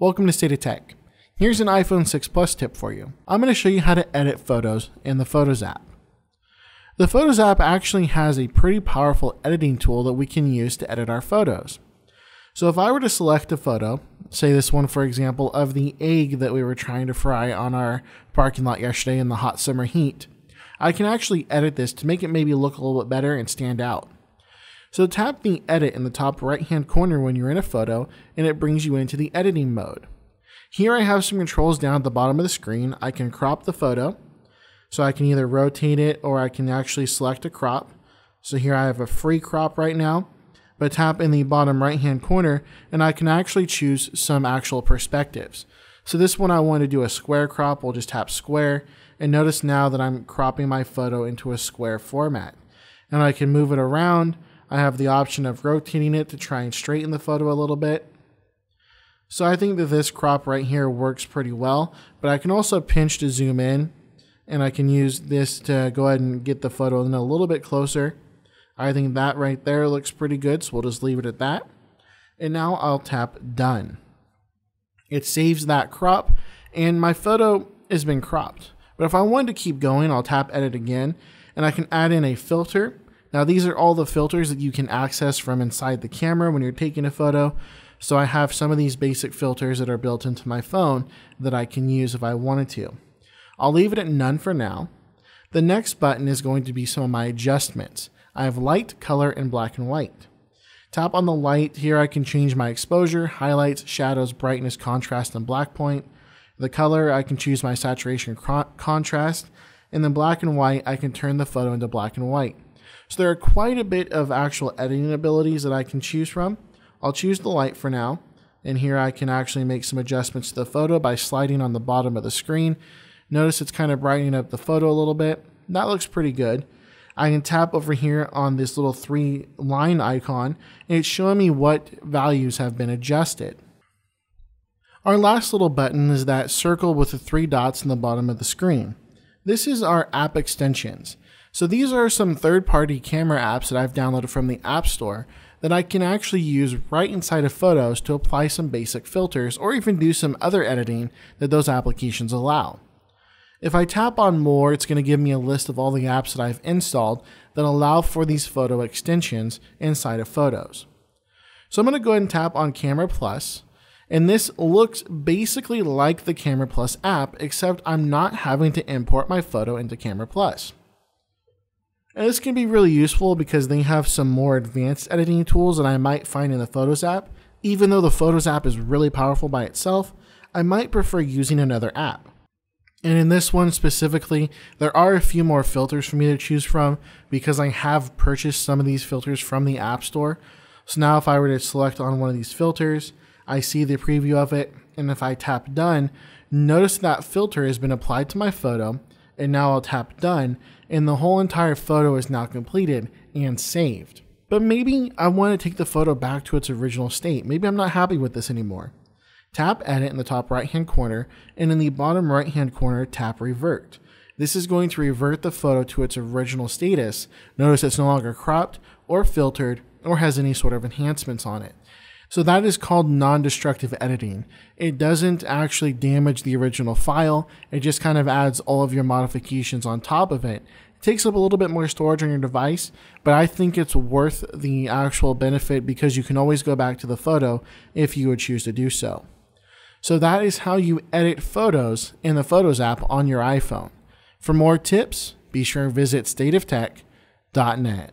Welcome to State of Tech. Here's an iPhone 6 Plus tip for you. I'm going to show you how to edit photos in the Photos app. The Photos app actually has a pretty powerful editing tool that we can use to edit our photos. So if I were to select a photo, say this one for example, of the egg that we were trying to fry on our parking lot yesterday in the hot summer heat, I can actually edit this to make it maybe look a little bit better and stand out. So tap the edit in the top right hand corner when you're in a photo and it brings you into the editing mode. Here I have some controls down at the bottom of the screen. I can crop the photo. So I can either rotate it or I can actually select a crop. So here I have a free crop right now, but tap in the bottom right hand corner and I can actually choose some actual perspectives. So this one I want to do a square crop, we'll just tap square and notice now that I'm cropping my photo into a square format. And I can move it around I have the option of rotating it to try and straighten the photo a little bit. So I think that this crop right here works pretty well, but I can also pinch to zoom in and I can use this to go ahead and get the photo in a little bit closer. I think that right there looks pretty good, so we'll just leave it at that. And now I'll tap done. It saves that crop and my photo has been cropped. But if I wanted to keep going, I'll tap edit again and I can add in a filter now these are all the filters that you can access from inside the camera when you're taking a photo. So I have some of these basic filters that are built into my phone that I can use if I wanted to. I'll leave it at none for now. The next button is going to be some of my adjustments. I have light, color, and black and white. Tap on the light. Here I can change my exposure, highlights, shadows, brightness, contrast, and black point. The color, I can choose my saturation contrast. And then black and white, I can turn the photo into black and white. So there are quite a bit of actual editing abilities that I can choose from. I'll choose the light for now. And here I can actually make some adjustments to the photo by sliding on the bottom of the screen. Notice it's kind of brightening up the photo a little bit. That looks pretty good. I can tap over here on this little three line icon and it's showing me what values have been adjusted. Our last little button is that circle with the three dots in the bottom of the screen. This is our app extensions. So these are some third-party camera apps that I've downloaded from the App Store that I can actually use right inside of Photos to apply some basic filters or even do some other editing that those applications allow. If I tap on more, it's going to give me a list of all the apps that I've installed that allow for these photo extensions inside of Photos. So I'm going to go ahead and tap on Camera Plus, and this looks basically like the Camera Plus app, except I'm not having to import my photo into Camera Plus. And this can be really useful because they have some more advanced editing tools that I might find in the Photos app. Even though the Photos app is really powerful by itself, I might prefer using another app. And in this one specifically, there are a few more filters for me to choose from because I have purchased some of these filters from the App Store. So now if I were to select on one of these filters, I see the preview of it, and if I tap done, notice that filter has been applied to my photo, and now I'll tap done, and the whole entire photo is now completed and saved. But maybe I want to take the photo back to its original state. Maybe I'm not happy with this anymore. Tap Edit in the top right hand corner, and in the bottom right hand corner, tap Revert. This is going to revert the photo to its original status. Notice it's no longer cropped or filtered or has any sort of enhancements on it. So that is called non-destructive editing. It doesn't actually damage the original file. It just kind of adds all of your modifications on top of it. It takes up a little bit more storage on your device, but I think it's worth the actual benefit because you can always go back to the photo if you would choose to do so. So that is how you edit photos in the Photos app on your iPhone. For more tips, be sure to visit stateoftech.net.